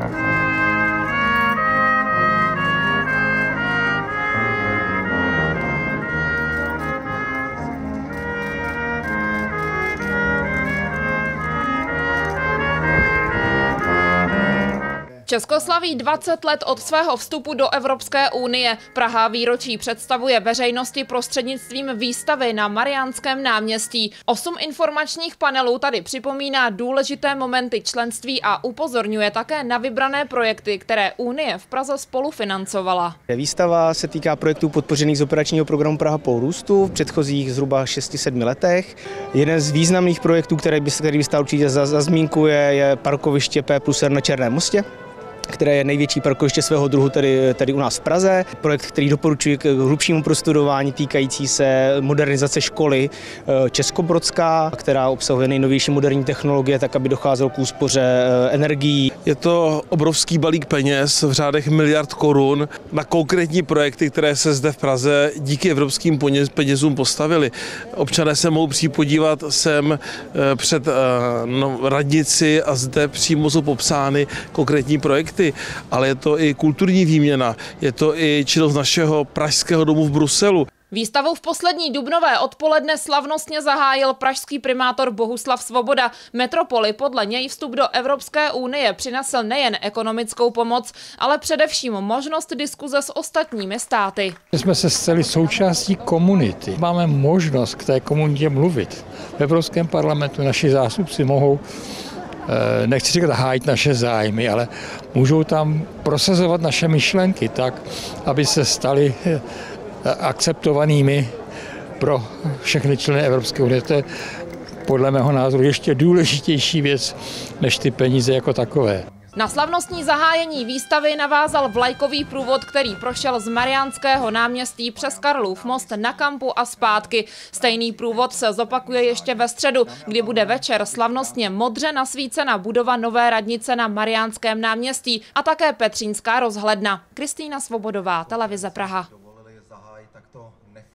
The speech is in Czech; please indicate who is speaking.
Speaker 1: Uh-huh. Česko slaví 20 let od svého vstupu do Evropské unie. Praha výročí představuje veřejnosti prostřednictvím výstavy na Mariánském náměstí. Osm informačních panelů tady připomíná důležité momenty členství a upozorňuje také na vybrané projekty, které Unie v Praze spolufinancovala.
Speaker 2: Výstava se týká projektů podpořených z operačního programu Praha po růstu v předchozích zhruba 6-7 letech. Jeden z významných projektů, který by, který by stál určitě za, za zmínku, je, je parkoviště P plus R na Černém mostě které je největší parkoviště svého druhu tady, tady u nás v Praze. Projekt, který doporučuji k hlubšímu prostudování týkající se modernizace školy eh, Českobrodská, která obsahuje nejnovější moderní technologie, tak aby docházelo k úspoře eh, energií.
Speaker 3: Je to obrovský balík peněz v řádech miliard korun na konkrétní projekty, které se zde v Praze díky evropským penězům postavily. Občané se mohou přijít podívat sem eh, před no, radnici a zde přímo jsou popsány konkrétní projekty projekty, ale je to i kulturní výměna, je to i činnost našeho pražského domu v Bruselu.
Speaker 1: Výstavu v poslední dubnové odpoledne slavnostně zahájil pražský primátor Bohuslav Svoboda. Metropoli podle něj vstup do Evropské unie přinesl nejen ekonomickou pomoc, ale především možnost diskuze s ostatními státy.
Speaker 4: My jsme se stali součástí komunity. Máme možnost k té komunitě mluvit. V Evropském parlamentu naši zástupci mohou nechci říkat hájit naše zájmy, ale můžou tam prosazovat naše myšlenky tak, aby se staly eh, akceptovanými pro všechny členy Evropské unie. To je podle mého názoru ještě důležitější věc než ty peníze jako takové.
Speaker 1: Na slavnostní zahájení výstavy navázal vlajkový průvod, který prošel z Mariánského náměstí přes Karlův most na kampu a zpátky. Stejný průvod se zopakuje ještě ve středu, kdy bude večer slavnostně modře nasvícena budova nové radnice na Mariánském náměstí a také Petřínská rozhledna. Kristýna Svobodová, televize Praha.